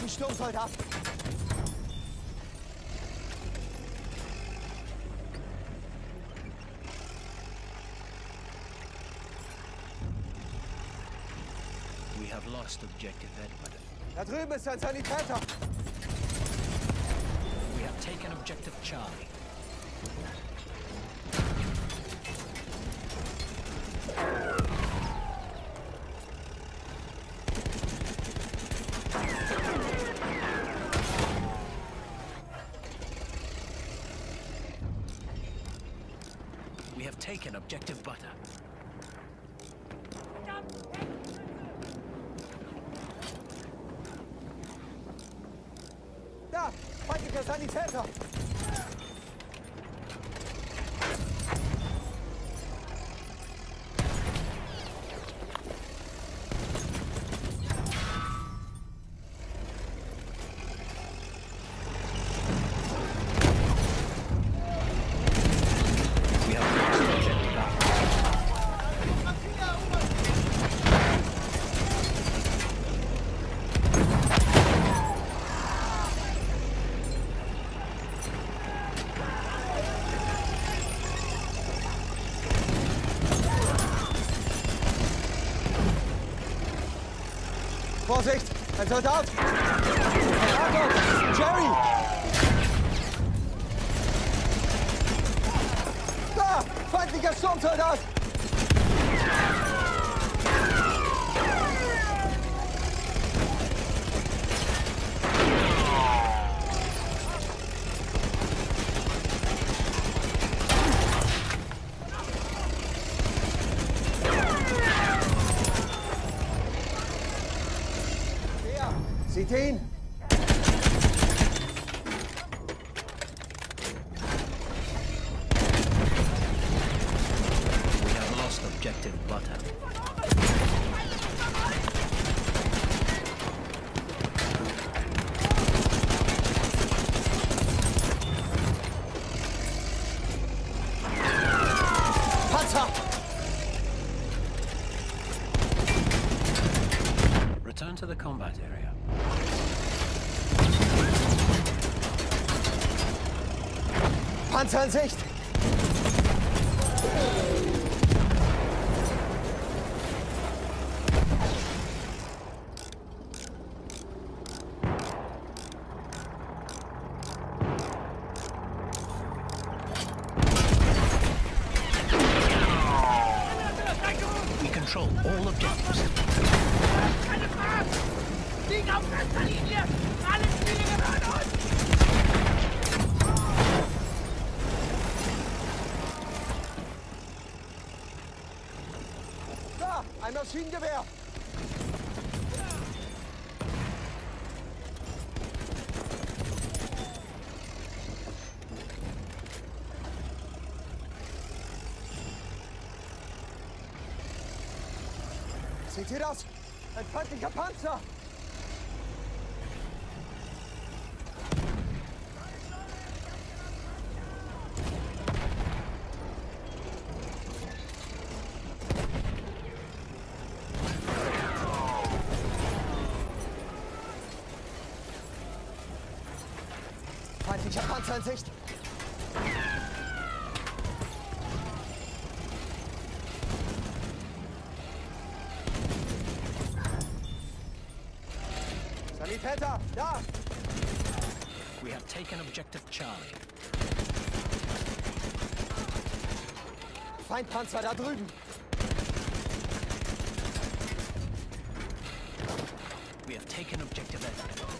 We have lost objective Edward. Da drüben ist ein Sanitäter. We have taken objective Charlie. We have taken objective butter. Da, feindlicher Sanitäter. Vorsicht, ein Soldat. Achtung, Jerry. Da, feindlicher Sturmsoldat. Ihn. We have lost objective butter. Return to the combat area. Panzer in Sicht. We control all objectives. Keine Fragen! Liegen auf ganzer Linie! Alle Spiele gehören uns! Ein Maschinengewehr. Seht ihr das? Ein feindlicher Panzer! Feindlicher Panzer in Sicht! Sanitäter, da! We have taken objective Charlie. Feindpanzer da drüben! We have taken objective Edward.